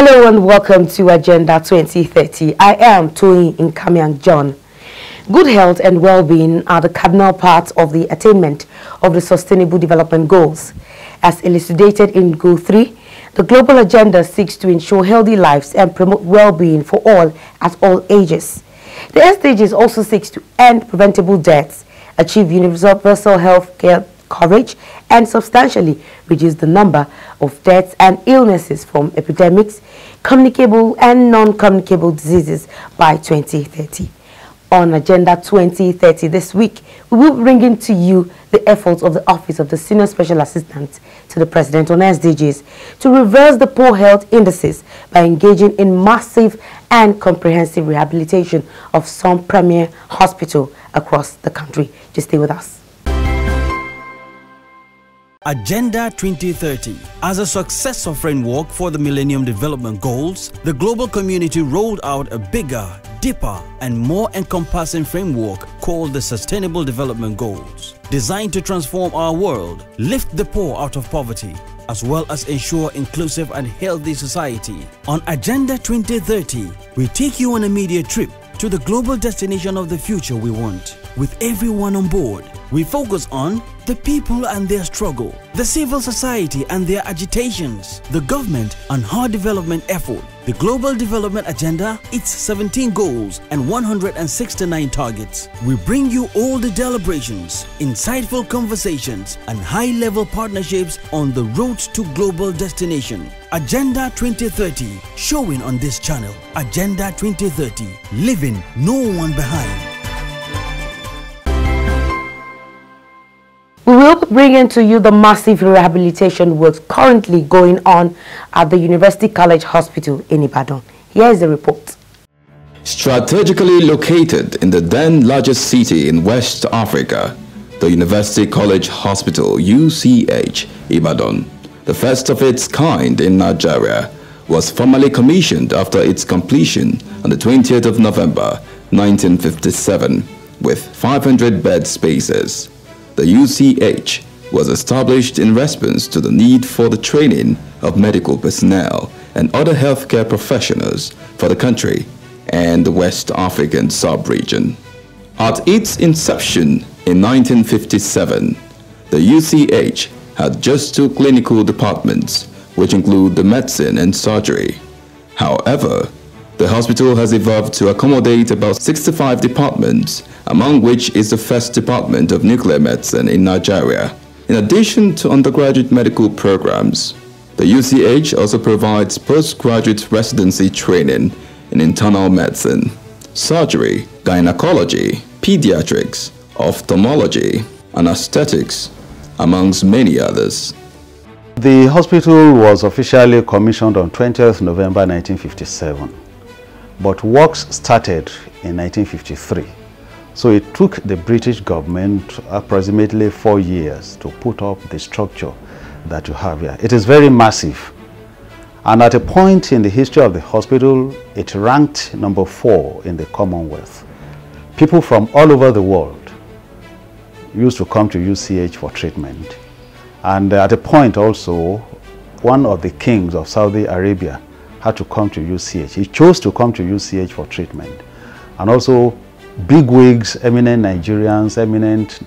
Hello and welcome to Agenda 2030. I am Toyin Nkamiang John. Good health and well-being are the cardinal parts of the attainment of the Sustainable Development Goals. As elucidated in Goal 3, the global agenda seeks to ensure healthy lives and promote well-being for all at all ages. The SDGs also seeks to end preventable deaths, achieve universal health care coverage and substantially reduce the number of deaths and illnesses from epidemics, communicable and non-communicable diseases by 2030. On Agenda 2030 this week, we will bring bringing to you the efforts of the Office of the Senior Special Assistant to the President on SDGs to reverse the poor health indices by engaging in massive and comprehensive rehabilitation of some premier hospital across the country. Just stay with us. Agenda 2030. As a successor framework for the Millennium Development Goals, the global community rolled out a bigger, deeper, and more encompassing framework called the Sustainable Development Goals, designed to transform our world, lift the poor out of poverty, as well as ensure inclusive and healthy society. On Agenda 2030, we take you on a media trip to the global destination of the future we want, with everyone on board we focus on the people and their struggle, the civil society and their agitations, the government and her development effort, the Global Development Agenda, its 17 goals and 169 targets. We bring you all the deliberations, insightful conversations, and high-level partnerships on the road to global destination. Agenda 2030, showing on this channel. Agenda 2030, leaving no one behind. We will bring into you the massive rehabilitation works currently going on at the University College Hospital in Ibadan. Here is the report. Strategically located in the then largest city in West Africa, the University College Hospital UCH Ibadan, the first of its kind in Nigeria, was formally commissioned after its completion on the 20th of November 1957 with 500 bed spaces. The UCH was established in response to the need for the training of medical personnel and other healthcare professionals for the country and the West African sub-region. At its inception in 1957, the UCH had just two clinical departments, which include the medicine and surgery. However, the hospital has evolved to accommodate about 65 departments, among which is the first department of nuclear medicine in Nigeria. In addition to undergraduate medical programs, the UCH also provides postgraduate residency training in internal medicine, surgery, gynecology, pediatrics, ophthalmology, and aesthetics, amongst many others. The hospital was officially commissioned on 20th November 1957 but works started in 1953. So it took the British government approximately four years to put up the structure that you have here. It is very massive. And at a point in the history of the hospital, it ranked number four in the Commonwealth. People from all over the world used to come to UCH for treatment. And at a point also, one of the kings of Saudi Arabia had to come to UCH. He chose to come to UCH for treatment. And also big wigs, eminent Nigerians, eminent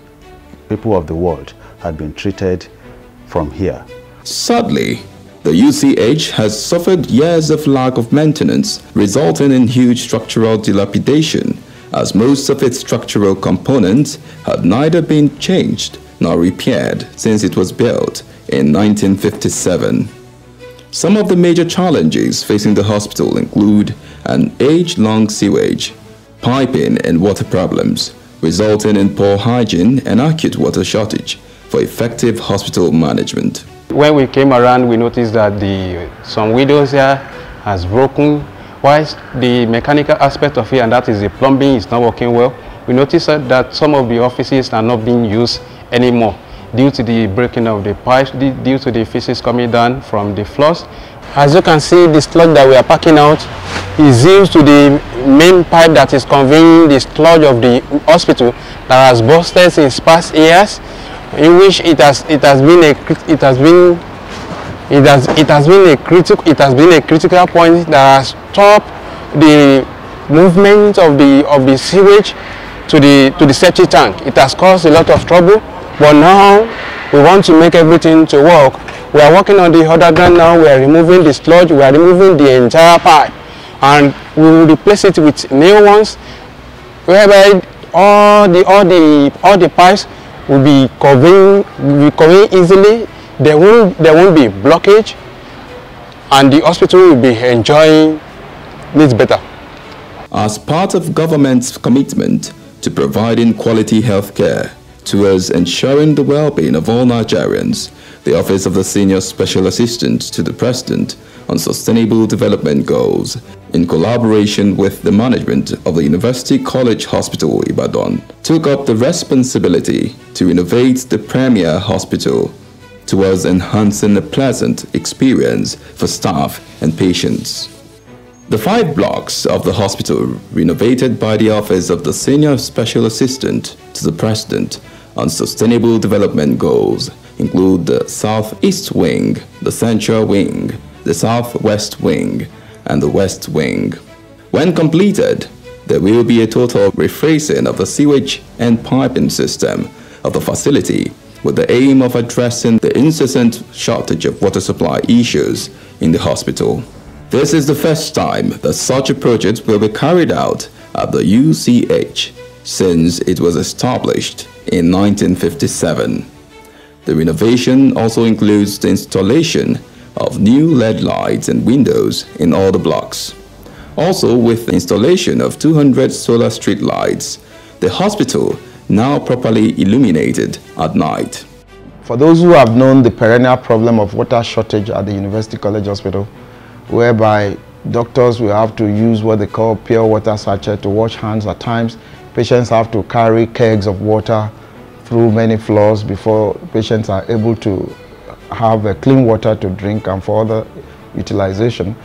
people of the world had been treated from here. Sadly, the UCH has suffered years of lack of maintenance, resulting in huge structural dilapidation, as most of its structural components had neither been changed nor repaired since it was built in 1957. Some of the major challenges facing the hospital include an age-long sewage, piping and water problems, resulting in poor hygiene and acute water shortage for effective hospital management. When we came around, we noticed that the some windows here has broken, whilst the mechanical aspect of it, and that is the plumbing, is not working well. We noticed that some of the offices are not being used anymore due to the breaking of the pipes, due to the feces coming down from the floors. As you can see, the sludge that we are packing out is used to the main pipe that is conveying the sludge of the hospital that has busted in past years, in which it has it has been a it has been it has it has been a critical it has been a critical point that has stopped the movement of the of the sewage to the to the septic tank. It has caused a lot of trouble, but now we want to make everything to work. We are working on the other ground now. We are removing the sludge. We are removing the entire pipe, and we will replace it with new ones, whereby all the all the all the pipes will be covering will be conveying easily. There won't there won't be blockage, and the hospital will be enjoying needs better. As part of government's commitment to providing quality health care towards ensuring the well-being of all Nigerians, the Office of the Senior Special Assistant to the President on Sustainable Development Goals, in collaboration with the management of the University College Hospital Ibadan, took up the responsibility to innovate the premier hospital towards enhancing a pleasant experience for staff and patients. The five blocks of the hospital, renovated by the Office of the Senior Special Assistant to the President on Sustainable Development Goals, include the Southeast Wing, the Central Wing, the Southwest Wing, and the West Wing. When completed, there will be a total rephrasing of the sewage and piping system of the facility with the aim of addressing the incessant shortage of water supply issues in the hospital. This is the first time that such a project will be carried out at the UCH since it was established in 1957. The renovation also includes the installation of new LED lights and windows in all the blocks. Also with the installation of 200 solar street lights, the hospital now properly illuminated at night. For those who have known the perennial problem of water shortage at the University College Hospital, whereby doctors will have to use what they call pure water sachet to wash hands at times. Patients have to carry kegs of water through many floors before patients are able to have clean water to drink and for other utilization.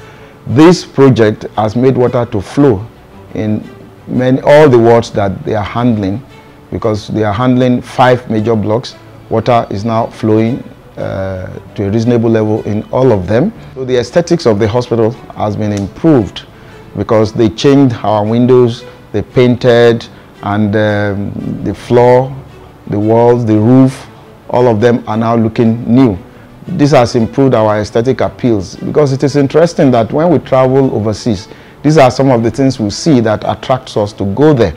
This project has made water to flow in many, all the wards that they are handling because they are handling five major blocks. Water is now flowing uh, to a reasonable level in all of them. So the aesthetics of the hospital has been improved because they changed our windows, they painted and um, the floor, the walls, the roof, all of them are now looking new. This has improved our aesthetic appeals because it is interesting that when we travel overseas, these are some of the things we see that attracts us to go there.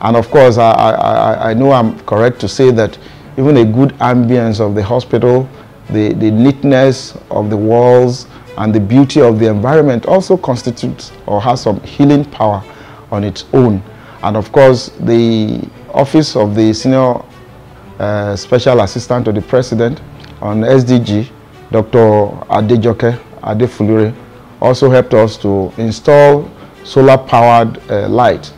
And of course, I, I, I know I'm correct to say that even a good ambience of the hospital the, the neatness of the walls and the beauty of the environment also constitutes or has some healing power on its own. And of course, the office of the Senior uh, Special Assistant to the President on SDG, Dr. Adejoke Adefulire, also helped us to install solar-powered uh, light.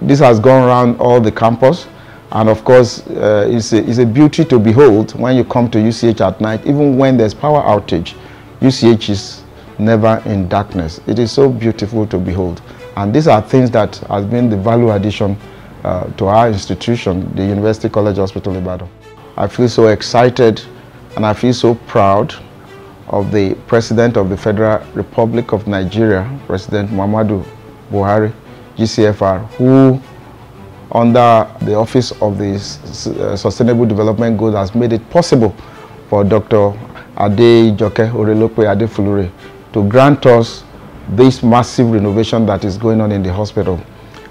This has gone around all the campus and of course, uh, it's, a, it's a beauty to behold when you come to UCH at night, even when there's power outage. UCH is never in darkness. It is so beautiful to behold. And these are things that has been the value addition uh, to our institution, the University College Hospital Ibadan. I feel so excited and I feel so proud of the President of the Federal Republic of Nigeria, President Muhammadu Buhari, GCFR, who under the Office of the uh, Sustainable Development Goals has made it possible for Dr. Ade Joke Orelope Adefulire to grant us this massive renovation that is going on in the hospital.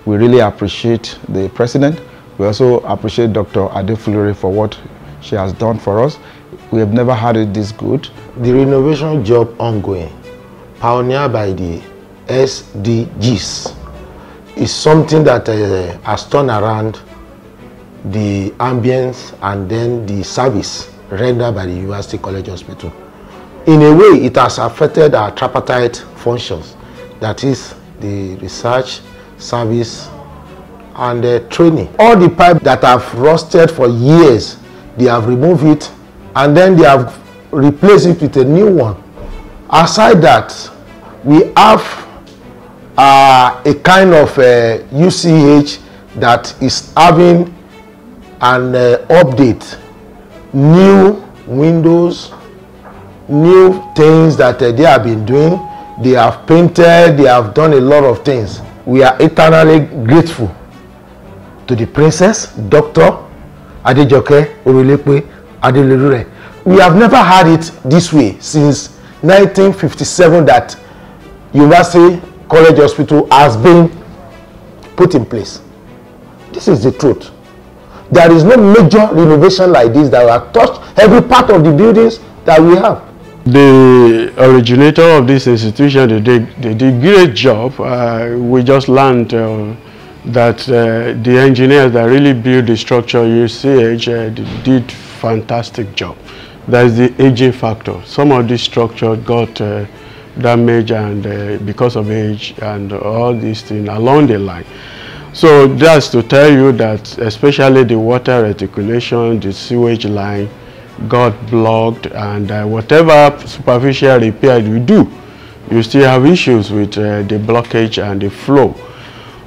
We really appreciate the President. We also appreciate Dr. Adefulire for what she has done for us. We have never had it this good. The renovation job ongoing, pioneered by the SDGs, is something that uh, has turned around the ambience and then the service rendered by the University College Hospital. In a way, it has affected our tripartite functions, that is the research, service, and uh, training. All the pipe that have rusted for years, they have removed it and then they have replaced it with a new one. Aside that, we have uh, a kind of uh, UCH that is having an uh, update, new windows, new things that uh, they have been doing. They have painted, they have done a lot of things. We are eternally grateful to the princess, Dr. Adejoke Orulepe Adelurure. We have never had it this way since 1957 that University College Hospital has been put in place. This is the truth. There is no major renovation like this that will touched every part of the buildings that we have. The originator of this institution, they did, they did great job. Uh, we just learned uh, that uh, the engineers that really built the structure, UCH, uh, did fantastic job. That is the aging factor. Some of this structure got uh, damaged and uh, because of age and all these things along the line. So that's to tell you that especially the water reticulation, the sewage line got blocked and uh, whatever superficial repair you do, you still have issues with uh, the blockage and the flow.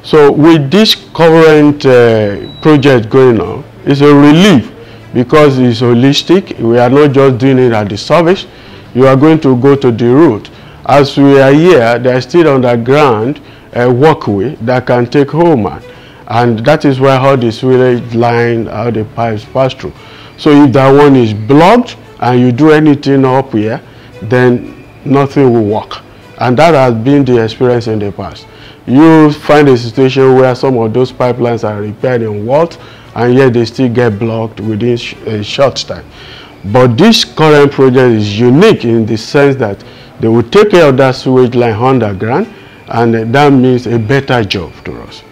So with this current uh, project going on, it's a relief because it's holistic. We are not just doing it at the surface. You are going to go to the root. As we are here, there's still underground a walkway that can take home. And that is where all the sewage line, how the pipes pass through. So if that one is blocked and you do anything up here, then nothing will work. And that has been the experience in the past. You find a situation where some of those pipelines are repaired in what, and yet they still get blocked within a short time. But this current project is unique in the sense that they will take care of that sewage line underground and that means a better job to us.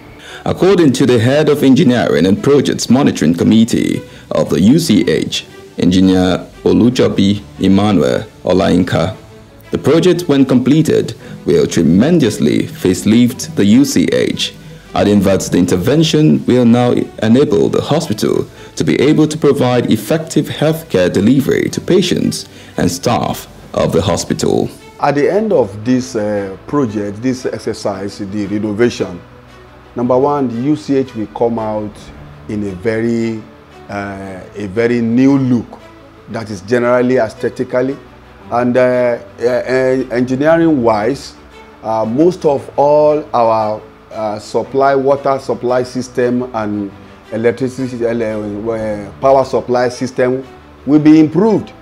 According to the head of engineering and projects monitoring committee of the UCH, engineer Olujobi Emmanuel Olayinka, the project when completed will tremendously facelift the UCH, adding that the intervention will now enable the hospital to be able to provide effective healthcare delivery to patients and staff of the hospital. At the end of this uh, project, this exercise, the renovation, number one, the UCH will come out in a very, uh, a very new look that is generally aesthetically. And uh, uh engineering-wise, uh, most of all our uh, supply, water supply system and electricity, power supply system will be improved.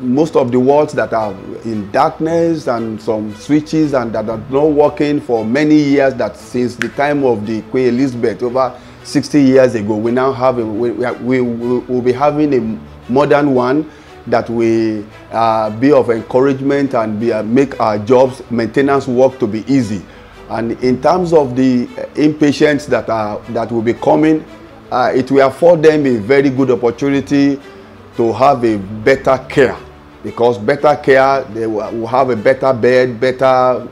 Most of the walls that are in darkness and some switches and that are not working for many years that since the time of the Queen Elizabeth over 60 years ago we now have a, we, we, we will be having a modern one that will uh, be of encouragement and be, uh, make our jobs maintenance work to be easy. And in terms of the inpatients that are that will be coming uh, it will afford them a very good opportunity to have a better care. Because better care they will have a better bed better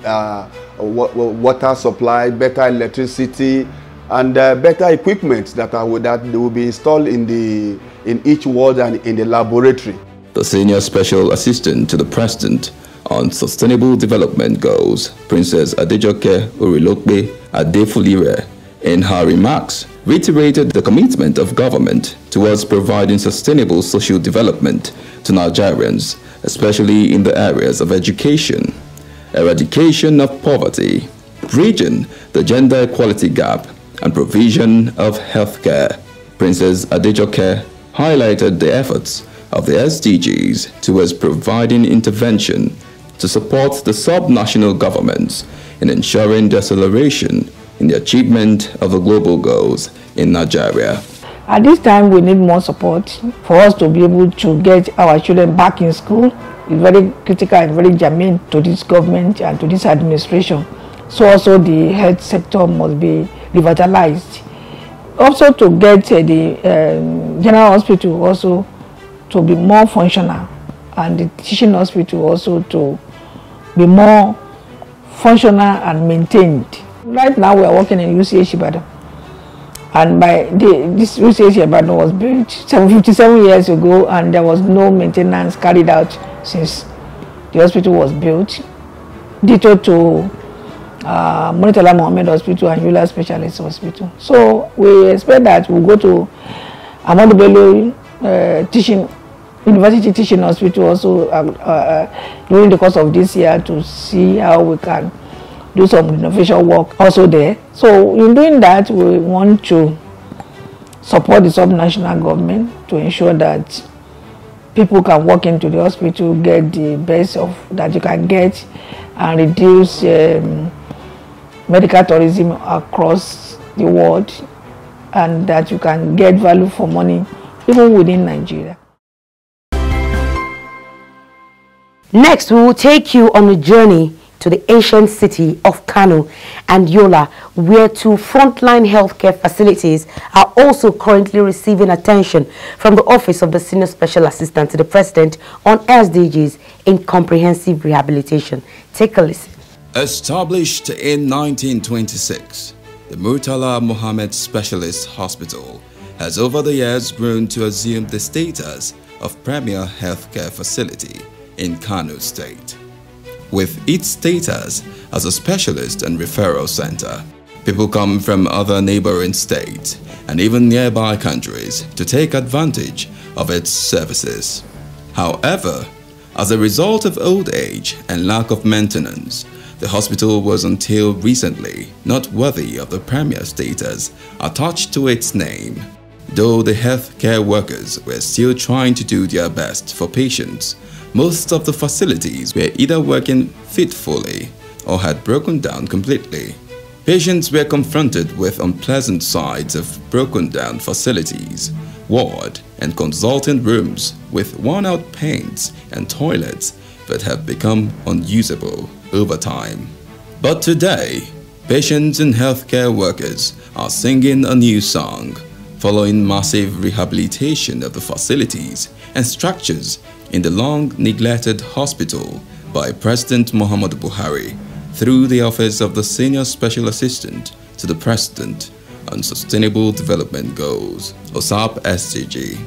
uh, water supply better electricity and uh, better equipment that are that will be installed in the in each ward and in the laboratory. The senior special assistant to the president on sustainable development goals princess adejoke orilokpe adefulire in her remarks reiterated the commitment of government towards providing sustainable social development to Nigerians, especially in the areas of education, eradication of poverty, bridging the gender equality gap, and provision of healthcare. Princess Adejoke highlighted the efforts of the SDGs towards providing intervention to support the sub-national governments in ensuring the acceleration in the achievement of the global goals in Nigeria. At this time, we need more support for us to be able to get our children back in school. It's very critical and very germane to this government and to this administration. So also the health sector must be revitalized. Also to get uh, the um, general hospital also to be more functional and the teaching hospital also to be more functional and maintained. Right now we are working in UCH Ibadan. And by the, this UCH Ibadan was built 57 years ago and there was no maintenance carried out since the hospital was built. Ditto to uh, Murtala Mohammed Hospital and Yola Specialist Hospital. So we expect that we'll go to Ahmadu Bello uh, Teaching university teaching hospital also uh, uh, during the course of this year to see how we can do some renovation work also there. So in doing that, we want to support the subnational government to ensure that people can walk into the hospital, get the best of that you can get, and reduce um, medical tourism across the world, and that you can get value for money even within Nigeria. Next, we will take you on a journey to the ancient city of Kano and Yola, where two frontline healthcare facilities are also currently receiving attention from the Office of the Senior Special Assistant to the President on SDGs in comprehensive rehabilitation. Take a listen. Established in 1926, the Murtala Mohammed Specialist Hospital has over the years grown to assume the status of premier healthcare facility in Kano State with its status as a specialist and referral center. People come from other neighboring states and even nearby countries to take advantage of its services. However, as a result of old age and lack of maintenance, the hospital was until recently not worthy of the premier status attached to its name. Though the healthcare workers were still trying to do their best for patients, most of the facilities were either working fitfully or had broken down completely. Patients were confronted with unpleasant sides of broken down facilities, ward and consulting rooms with worn out paints and toilets that have become unusable over time. But today, patients and healthcare workers are singing a new song following massive rehabilitation of the facilities and structures in the long neglected hospital by President Muhammad Buhari through the Office of the Senior Special Assistant to the President on Sustainable Development Goals, OSSAP SDG.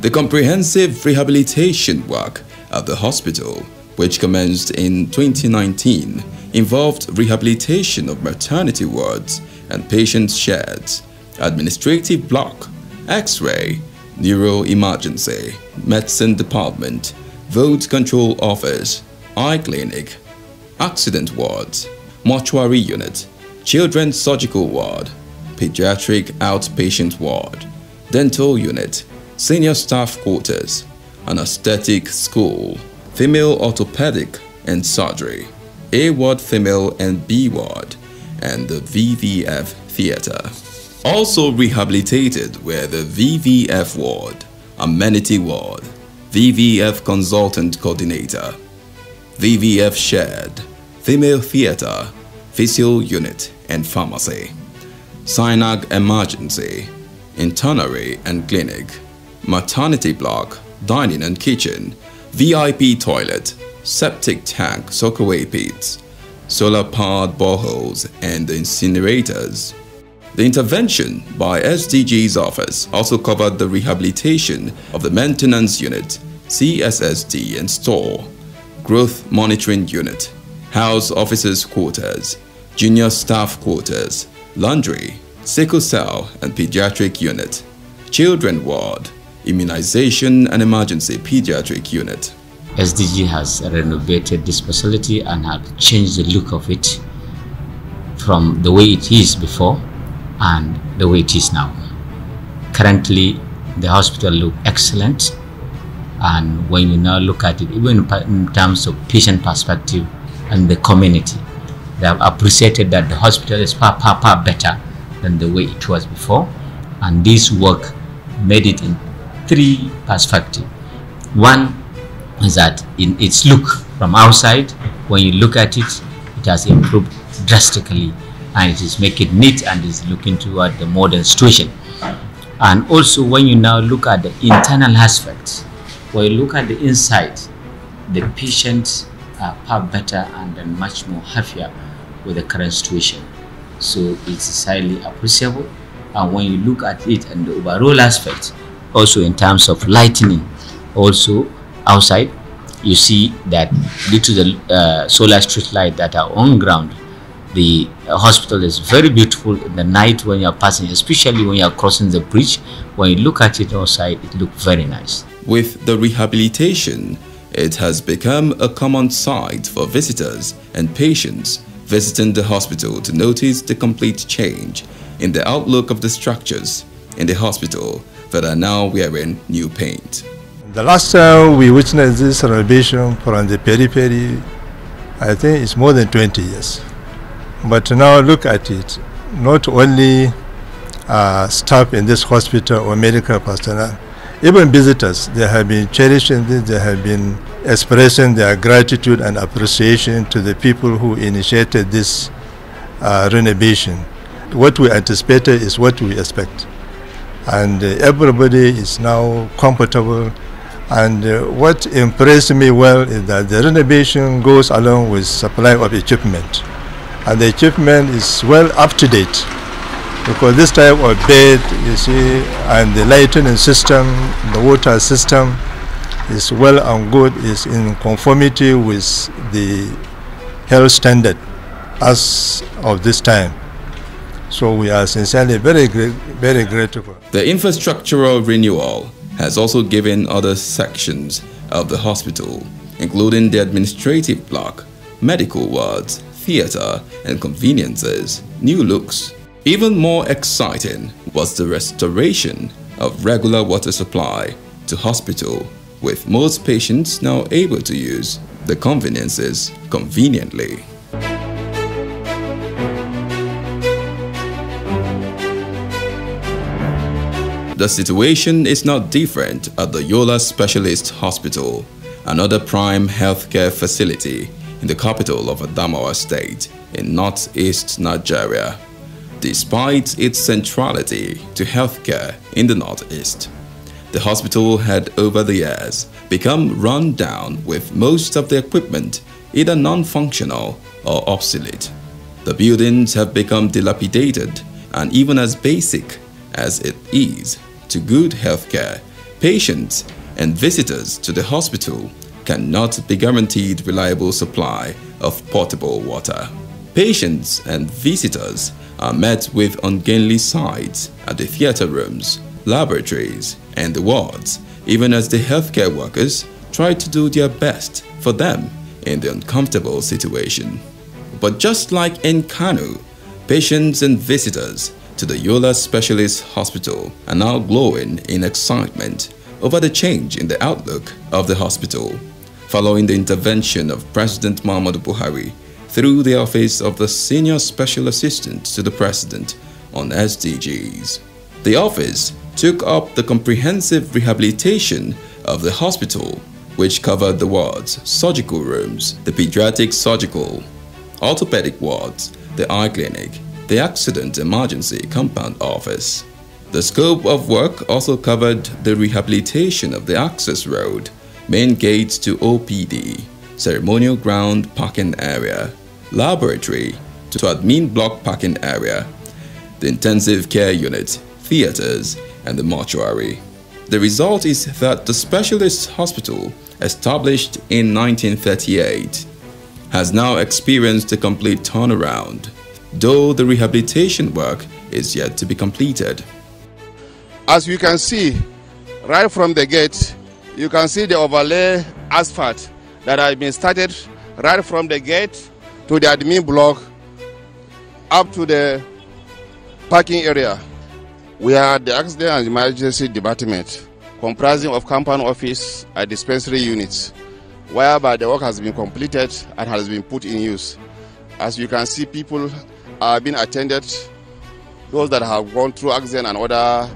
The comprehensive rehabilitation work at the hospital, which commenced in 2019, involved rehabilitation of maternity wards and patient sheds, administrative block, x-ray, neuroemergency, medicine department, vote control office, eye clinic, accident wards, mortuary unit, children's surgical ward, pediatric outpatient ward, dental unit, senior staff quarters, anesthetic school, female orthopedic and surgery, A ward female and B ward, and the VVF theater. Also rehabilitated were the VVF ward, amenity ward, VVF consultant coordinator, VVF shared, female theater, physio unit and pharmacy, SINAG emergency, internary and clinic, maternity block, dining and kitchen, VIP toilet, septic tank, soakaway pits, solar powered boreholes and incinerators. The intervention by SDG's office also covered the rehabilitation of the maintenance unit, CSSD and store, growth monitoring unit, house officers quarters, junior staff quarters, laundry, sickle cell and pediatric unit, children ward, immunization and emergency pediatric unit. SDG has renovated this facility and have changed the look of it from the way it is before and the way it is now. Currently, the hospital look excellent and when you now look at it, even in terms of patient perspective and the community, they have appreciated that the hospital is far, far, far better than the way it was before. And this work made it in three perspectives. One is that in its look from outside, when you look at it, it has improved drastically and it is making neat and is looking toward the modern situation. And also when you now look at the internal aspects, when you look at the inside, the patients are far better and much more happier with the current situation. So it is highly appreciable. And when you look at it and the overall aspect, also in terms of lightning, also outside, you see that due to the uh, solar street light that are on ground, the hospital is very beautiful in the night when you're passing, especially when you're crossing the bridge. When you look at it outside, it looks very nice. With the rehabilitation, it has become a common sight for visitors and patients visiting the hospital to notice the complete change in the outlook of the structures in the hospital that are now wearing new paint. The last time we witnessed this renovation from the periphery, I think it's more than 20 years. But now look at it, not only uh, staff in this hospital or medical personnel, even visitors, they have been cherishing this, they have been expressing their gratitude and appreciation to the people who initiated this uh, renovation. What we anticipated is what we expect. And uh, everybody is now comfortable. And uh, what impressed me well is that the renovation goes along with supply of equipment. And the equipment is well up to date because this type of bed, you see, and the lighting system, the water system is well and good, is in conformity with the health standard as of this time. So we are sincerely very, very grateful. The infrastructural renewal has also given other sections of the hospital, including the administrative block, medical wards, theatre, and conveniences, new looks. Even more exciting was the restoration of regular water supply to hospital with most patients now able to use the conveniences conveniently. The situation is not different at the Yola Specialist Hospital, another prime healthcare facility in the capital of Adamawa State in northeast Nigeria despite its centrality to healthcare in the Northeast. The hospital had over the years become run down with most of the equipment either non-functional or obsolete. The buildings have become dilapidated and even as basic as it is to good healthcare, patients and visitors to the hospital cannot be guaranteed reliable supply of potable water. Patients and visitors are met with ungainly sights at the theater rooms, laboratories, and the wards, even as the healthcare workers try to do their best for them in the uncomfortable situation. But just like in Kano, patients and visitors to the Yola Specialist Hospital are now glowing in excitement over the change in the outlook of the hospital following the intervention of President Muhammadu Buhari through the Office of the Senior Special Assistant to the President on SDGs. The office took up the comprehensive rehabilitation of the hospital, which covered the wards, surgical rooms, the pediatric surgical, orthopedic wards, the eye clinic, the accident emergency compound office. The scope of work also covered the rehabilitation of the access road, main gates to OPD, ceremonial ground parking area, laboratory to admin block parking area, the intensive care unit, theaters, and the mortuary. The result is that the specialist hospital, established in 1938, has now experienced a complete turnaround, though the rehabilitation work is yet to be completed. As you can see, right from the gate, you can see the overlay asphalt that has been started right from the gate to the admin block up to the parking area. We are the accident and emergency department comprising of compound office and dispensary units whereby the work has been completed and has been put in use. As you can see, people are being attended, those that have gone through accident and other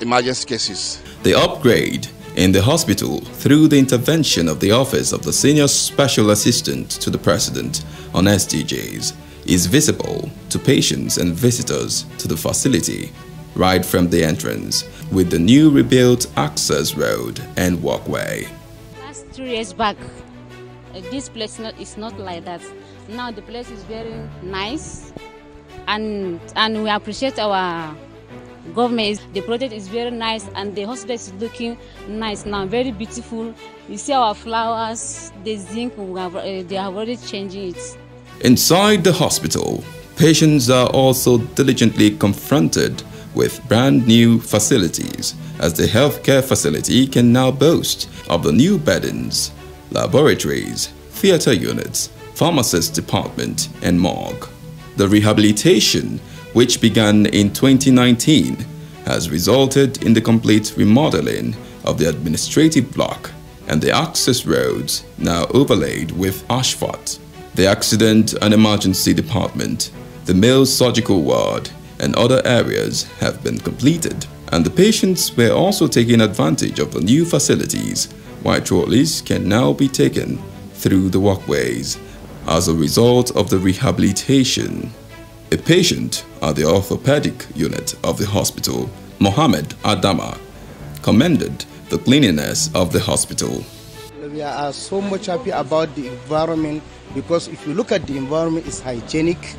emergency cases. The upgrade in the hospital through the intervention of the Office of the Senior Special Assistant to the President on SDGs is visible to patients and visitors to the facility right from the entrance with the new rebuilt access road and walkway. Last two years back, uh, this place not, is not like that. Now the place is very nice and, and we appreciate our government. The project is very nice and the hospital is looking nice now very beautiful. You see our flowers the zinc have, uh, they have already changing it. Inside the hospital patients are also diligently confronted with brand new facilities as the healthcare facility can now boast of the new beddings, laboratories, theater units, pharmacist department, and morgue. The rehabilitation, which began in 2019, has resulted in the complete remodeling of the administrative block and the access roads now overlaid with asphalt. The accident and emergency department, the male surgical ward, and other areas have been completed. And the patients were also taking advantage of the new facilities, while trolleys can now be taken through the walkways as a result of the rehabilitation. A patient at the orthopedic unit of the hospital, Mohammed Adama, commended the cleanliness of the hospital. We are so much happy about the environment because if you look at the environment, it's hygienic.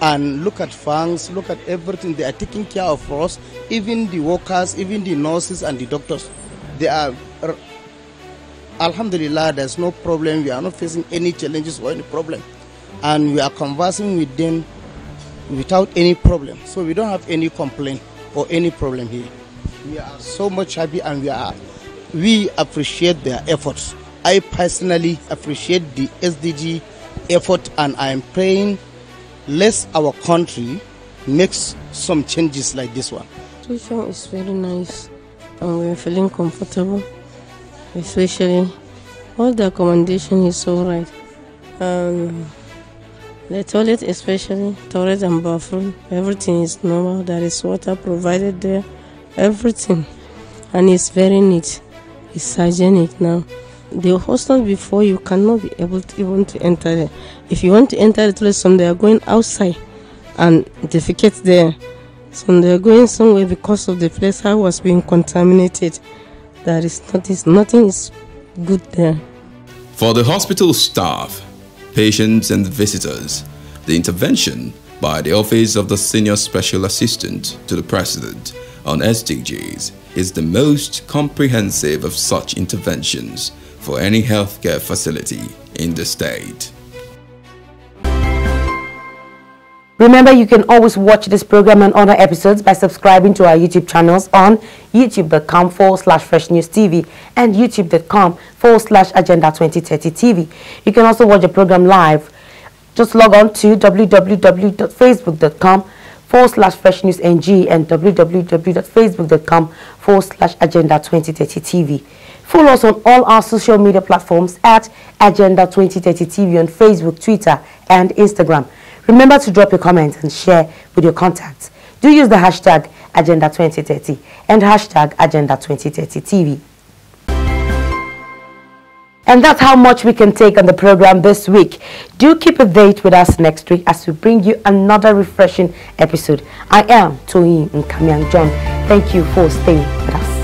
And look at funds, look at everything. They are taking care of us, even the workers, even the nurses and the doctors. They are, Alhamdulillah, there's no problem. We are not facing any challenges or any problem. And we are conversing with them without any problem. So we don't have any complaint or any problem here. We are so much happy and we are we appreciate their efforts. I personally appreciate the SDG effort and I am praying lest our country makes some changes like this one. Situation is very nice and we're feeling comfortable, especially all the accommodation is so right. Um, the toilet especially, toilet and bathroom, everything is normal. There is water provided there, everything. And it's very neat. It's hygienic now. The hostel before you cannot be able to even to enter there. If you want to enter the toilet, some they are going outside and defecate there. Some they are going somewhere because of the place how was being contaminated. There is nothing, nothing is good there. For the hospital staff, patients and visitors, the intervention by the Office of the Senior Special Assistant to the President on SDGs is the most comprehensive of such interventions for any healthcare facility in the state. Remember, you can always watch this program and other episodes by subscribing to our YouTube channels on youtube.com forward slash fresh news TV and youtube.com forward slash agenda 2030 TV. You can also watch the program live. Just log on to www.facebook.com forward slash fresh news ng and www.facebook.com forward slash agenda 2030 TV. Follow us on all our social media platforms at Agenda 2030 TV on Facebook, Twitter, and Instagram. Remember to drop your comments and share with your contacts. Do use the hashtag Agenda 2030 and hashtag Agenda 2030 TV. And that's how much we can take on the program this week. Do keep a date with us next week as we bring you another refreshing episode. I am Toyin Nkamiang John. Thank you for staying with us.